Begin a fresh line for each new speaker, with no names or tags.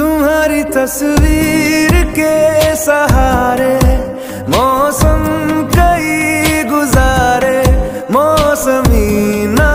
तुम्हारी तस्वीर के सहारे मौसम कई गुजारे मौसमी ना